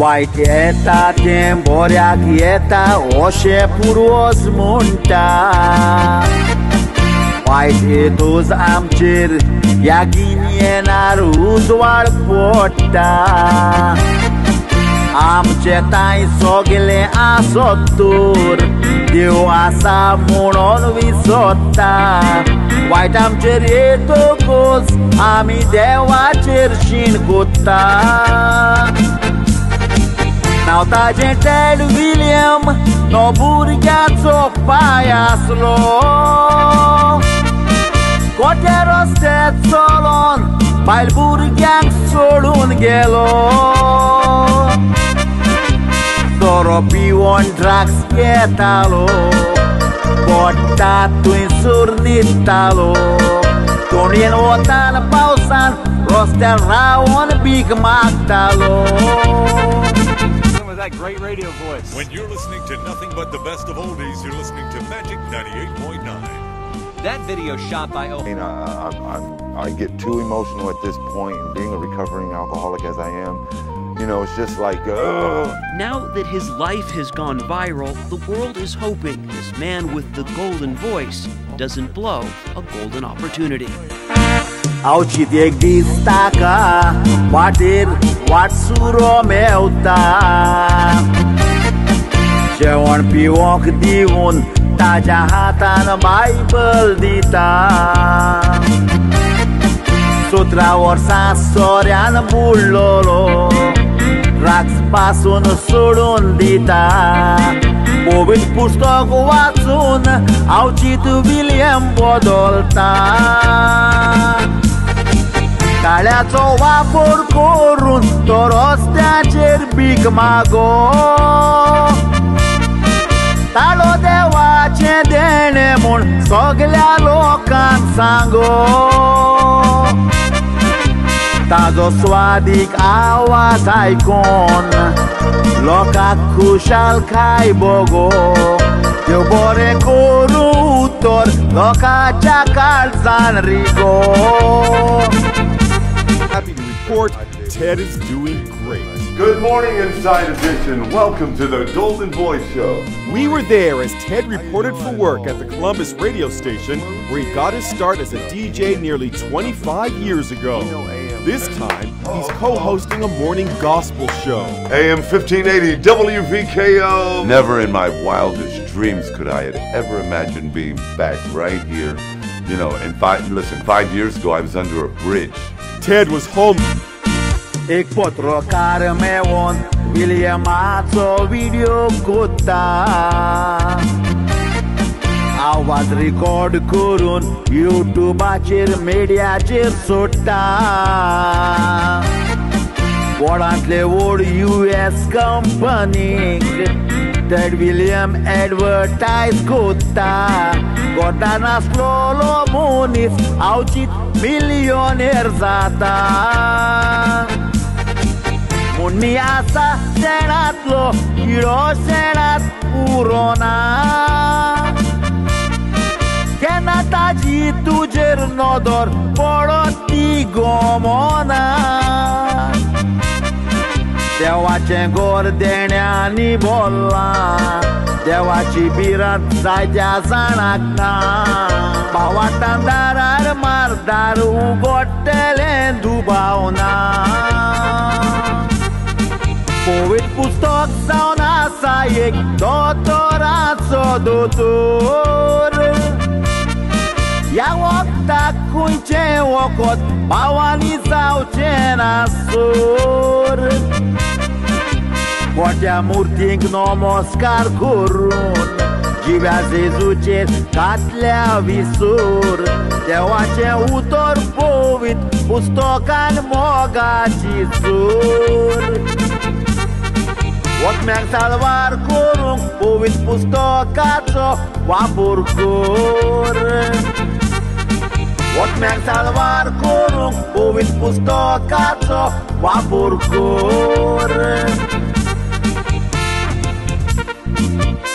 Vai quieta, temborea quieta, oșe puros munta. Vai de dos amcir, ia ghinienar uzoar pota. आमचे ताई सोगले आसोतूर देव आसा म्हणून विसोता वायट आमचेर येतो कोस आमी देवाचेर शीण कोत्ता Kota Gentelli, William Noburi, Gazzo, Pajaslo Koteros, Ted, Solon Bailburi, Gang, Solun, Gelo Zoro, Pion, Drax, Pietalo Potato, Insurnitalo Torien, Otan, Pausan Rostel, Raon, Big Magdalo that great radio voice. When you're listening to nothing but the best of oldies, you're listening to Magic 98.9. That video shot by O. I, mean, I, I, I, I get too emotional at this point, and being a recovering alcoholic as I am, you know, it's just like, ugh. Now that his life has gone viral, the world is hoping this man with the golden voice doesn't blow a golden opportunity. Aucidiek distaka, batir, bat zuro meuta da. Zeon piok diun, ta jahatan mai băldita da. Sutra orsa sorean bulolo Rax pasun surun dita Povin pustok au aucitu William bodolta toa por corun toros de acer big mago. Talo de wache denemun soglea locan sango. Tazo swadik awa taikon Loca cușal cai bogo. Eu bore corutor Loca ceacal calzan Muzica report Ted is doing great. Good morning, Inside Edition. Welcome to the Golden Voice Show. We were there as Ted reported for work at the Columbus radio station where he got his start as a DJ nearly 25 years ago. This time, he's co hosting a morning gospel show. AM 1580 WVKO. Never in my wildest dreams could I have ever imagined being back right here. You know, and five, listen, five years ago I was under a bridge. Ted was home. एक पत्रकार मेळोन विलियमाचो व्हिडिओ कोत्ता आवाज रेकॉर्ड करून युट्यूबाचेर मिडियाचेर सोडटा व्हडांतले व्हड यू एस कंपनीक टेड विलियम एडवर्टायज कोत्ता गोटा नासलोलो मनीस अवचित मिलियोनेर जाता मुन्नी आसा शेणांतलो किडो शेणांत उरोना केन्ना ताजी तुजेर नदर पडत ती गोमोना देवाचें गोर देण्यांनी भरलां देवाची बिरात जायत्या जाणांक ना भावाटान दारार मारदार उगडटलें दुबावना Poet pustok sau nasaiek Totoraco dutur Iau octa cu ce ocot Pauani sau ce nasur Potea murting nomos carcurun Givea zezuce catlea visur. Deoace utor povit Pustocan moga și sur Ott megszálvárkorunk, bóvit puszta a kátsa, váporkor. Ott megszálvárkorunk, bóvit puszta a kátsa, váporkor. Thank you.